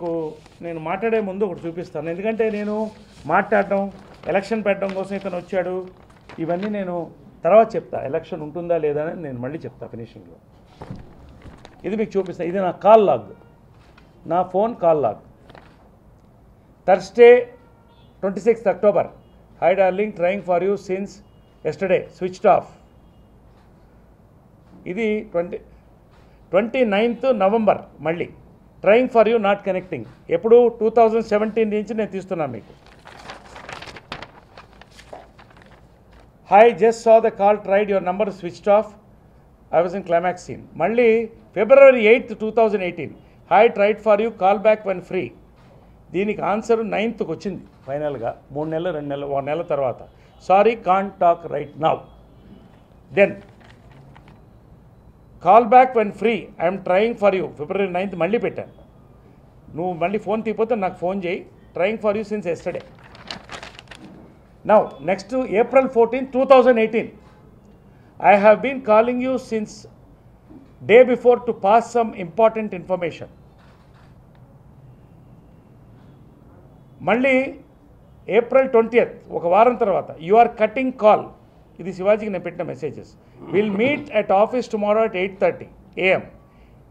మీకు నేను మాట్లాడే ముందు ఒకటి చూపిస్తాను. ఎందుకంటే నేను మాట్లాడడం ఎలక్షన్ పెట్టడం కోసం ఇతను వచ్చాడు. ఇవన్నీ నేను తర్వాత చెప్తా. ఎలక్షన్ ఉంటుందా లేదా అని నేను మళ్ళీ చెప్తా ఫినిషింగ్లో ఇది మీకు చూపిస్తా. ఇది నా కాల్ లాగ్. నా phone call log. Thursday twenty sixth October hi darling trying for you since yesterday switched off ఇది ట్వంటీ ట్వంటీ నైన్త్ నవంబర్ మళ్ళీ. Trying for you not connecting ఎప్పుడు టూ థౌజండ్ సెవెంటీన్ నుంచి నేను తీస్తున్నాను మీకు. Hi just saw the call tried your number switched off I was in climax scene మళ్ళీ February eighth two thousand eighteen hi tried for you call back one free దీనికి answer నైన్త్కి వచ్చింది ఫైనల్గా మూడు నెలలు రెండు నెలలు ఒక నెల తర్వాత. Sorry can't talk right now then call back when free I'm trying for you February ninth మళ్ళీ పెట్టాను. నువ్వు మళ్ళీ ఫోన్ తీపోతే నాకు ఫోన్ చేయి. Trying for you since yesterday now next April fourteen two thousand eighteen I have been calling you since day before to pass some important information మళ్ళీ April twenty ఒక వారం తర్వాత. యు ఆర్ కటింగ్ కాల్ ఇది శివాజీకి నేను పెట్టిన messages will meet at office tomorrow at eight thirty AM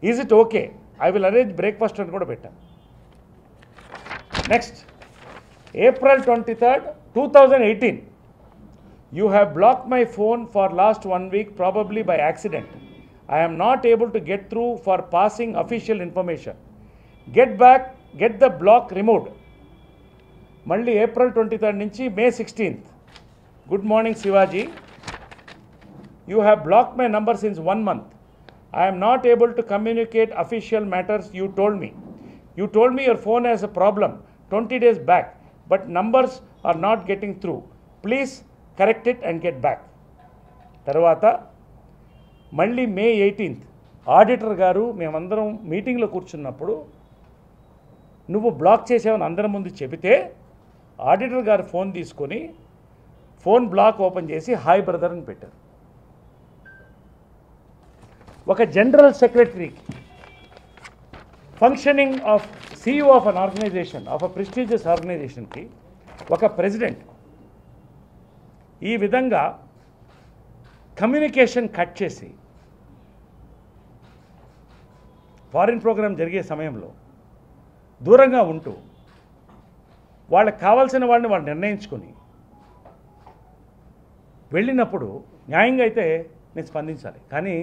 is it okay I will arrange breakfast అని కూడా పెట్టాను. Next April twenty third two thousand eighteen you have block my phone for last one week probably by accident I am not able to get through for passing official information get back get the block removed మళ్ళీ April twenty third నుంచి May sixteenth good morning Shivaji you have block my number since one month I I'm not able to communicate official matters you told me you told me your phone has a problem twenty days back but numbers are not getting through please correct it and get back తర్వాత మళ్ళీ May eighteenth auditor గారు మేమందరం మీటింగ్లో కూర్చున్నప్పుడు నువ్వు black చేసావని అందరి ముందు చెబితే ఆడిటర్ గారు ఫోన్ తీసుకొని ఫోన్ బ్లాక్ ఓపెన్ చేసి హాయ్ బ్రదర్ అని పెట్టారు. ఒక జనరల్ సెక్రటరీకి functioning of CEO of an organization of a prestigious ఆర్గనైజేషన్కి ఒక ప్రెసిడెంట్ ఈ విధంగా కమ్యూనికేషన్ కట్ చేసి ఫారిన్ ప్రోగ్రామ్ జరిగే సమయంలో దూరంగా ఉంటూ వాళ్ళకి కావాల్సిన వాడిని వాళ్ళు నిర్ణయించుకొని వెళ్ళినప్పుడు న్యాయంగా అయితే నేను స్పందించాలి. కానీ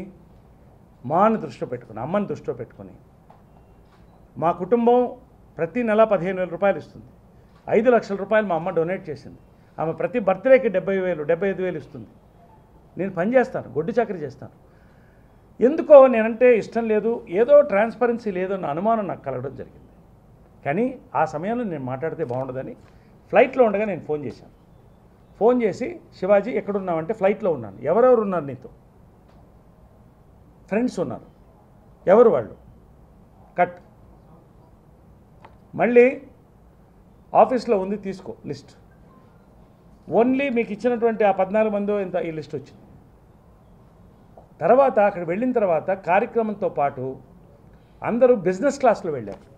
మాను దృష్టిలో పెట్టుకుని అమ్మని దృష్టిలో పెట్టుకొని మా కుటుంబం ప్రతి నెల పదిహేను వేల రూపాయలు ఇస్తుంది. ఐదు లక్షల రూపాయలు మా అమ్మ డొనేట్ చేసింది. ఆమె ప్రతి బర్త్డేకి డెబ్బై వేలు డెబ్బై ఐదు వేలు ఇస్తుంది. నేను పని చేస్తాను గొడ్డు చాకరీ చేస్తాను. ఎందుకో నేనంటే ఇష్టం లేదు ఏదో ట్రాన్స్పరెన్సీ లేదో అనుమానం నాకు కలగడం జరిగింది. కానీ ఆ సమయంలో నేను మాట్లాడితే బాగుండదని ఫ్లైట్లో ఉండగా నేను ఫోన్ చేశాను. ఫోన్ చేసి శివాజీ ఎక్కడున్నావంటే ఫ్లైట్లో ఉన్నాను. ఎవరెవరు ఉన్నారు నీతో? ఫ్రెండ్స్ ఉన్నారు. ఎవరు వాళ్ళు? కట్. మళ్ళీ ఆఫీస్లో ఉంది తీసుకో లిస్ట్. ఓన్లీ మీకు ఇచ్చినటువంటి ఆ పద్నాలుగు మందో ఇంత ఈ లిస్ట్ వచ్చింది. తర్వాత అక్కడ వెళ్ళిన తర్వాత కార్యక్రమంతో పాటు అందరూ బిజినెస్ క్లాస్లో వెళ్ళారు.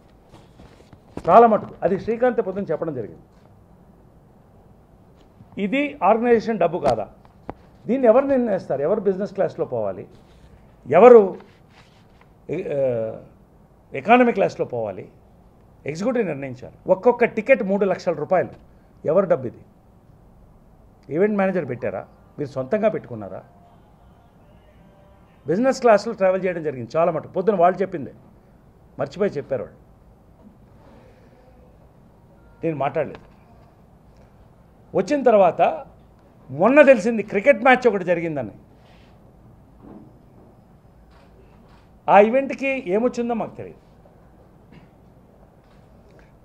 చాలా మటుకు. అది శ్రీకాంత్ పొద్దున చెప్పడం జరిగింది. ఇది ఆర్గనైజేషన్ డబ్బు కాదా? దీన్ని ఎవరు నిర్ణయిస్తారు? ఎవరు బిజినెస్ క్లాస్లో పోవాలి? ఎవరు ఎకానమీ క్లాస్లో పోవాలి? ఎగ్జిక్యూటివ్ నిర్ణయించాలి. ఒక్కొక్క టికెట్ మూడు లక్షల రూపాయలు. ఎవరు డబ్బు ఇది? ఈవెంట్ మేనేజర్ పెట్టారా? మీరు సొంతంగా పెట్టుకున్నారా? బిజినెస్ క్లాస్లో ట్రావెల్ చేయడం జరిగింది. చాలా మటు పొద్దున వాళ్ళు చెప్పిందే. మర్చిపోయి చెప్పారు వాళ్ళు. నేను మాట్లాడలేదు. వచ్చిన తర్వాత మొన్న తెలిసింది క్రికెట్ మ్యాచ్ ఒకటి జరిగిందని. ఆ ఈవెంట్కి ఏమొచ్చిందో మాకు తెలియదు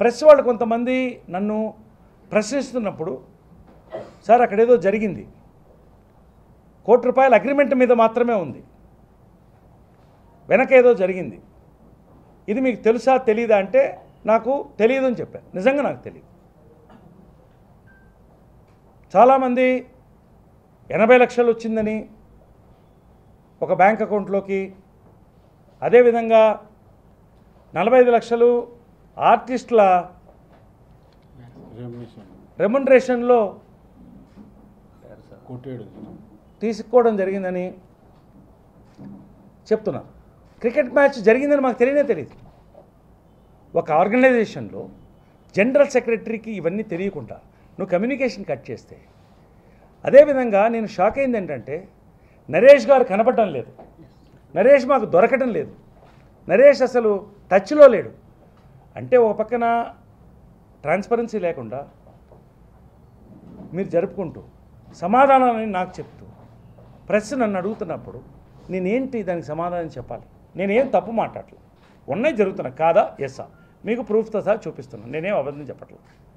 ప్రెస్ వాళ్ళు కొంతమంది నన్ను ప్రశ్నిస్తున్నప్పుడు సార్ అక్కడేదో జరిగింది. కోటి రూపాయల అగ్రిమెంట్ మీద మాత్రమే ఉంది. వెనక ఏదో జరిగింది. ఇది మీకు తెలుసా తెలీదా? అంటే నాకు తెలియదు అని చెప్పాను నిజంగా నాకు తెలియదు చాలామంది ఎనభై లక్షలు వచ్చిందని ఒక బ్యాంక్ అకౌంట్లోకి అదేవిధంగా నలభై ఐదు లక్షలు ఆర్టిస్టుల రెమ్యునేషన్ రెమ్యునరేషన్లో తీసుకోవడం జరిగిందని చెప్తున్నారు. క్రికెట్ మ్యాచ్ జరిగిందని మాకు తెలియనే తెలియదు. ఒక ఆర్గనైజేషన్లో జనరల్ సెక్రటరీకి ఇవన్నీ తెలియకుండా నువ్వు కమ్యూనికేషన్ కట్ చేస్తే. అదేవిధంగా నేను షాక్ అయింది ఏంటంటే నరేష్ గారు కనపడటం లేదు. నరేష్ మాకు దొరకటం లేదు. నరేష్ అసలు టచ్లో లేడు. అంటే ఒక పక్కన ట్రాన్స్పరెన్సీ లేకుండా మీరు జరుపుకుంటూ సమాధానాలని నాకు చెప్తూ ప్రెస్ నన్ను అడుగుతున్నప్పుడు నేనేంటి దానికి సమాధానం చెప్పాలి? నేనేం తప్పు మాట్లాడలేదు ఉన్నాయి జరుగుతున్నాయి. కాదా? ఎస్సా మీకు ప్రూఫ్తో సహా చూపిస్తున్నాను. నేనేం అబద్ధం చెప్పట్లేదు.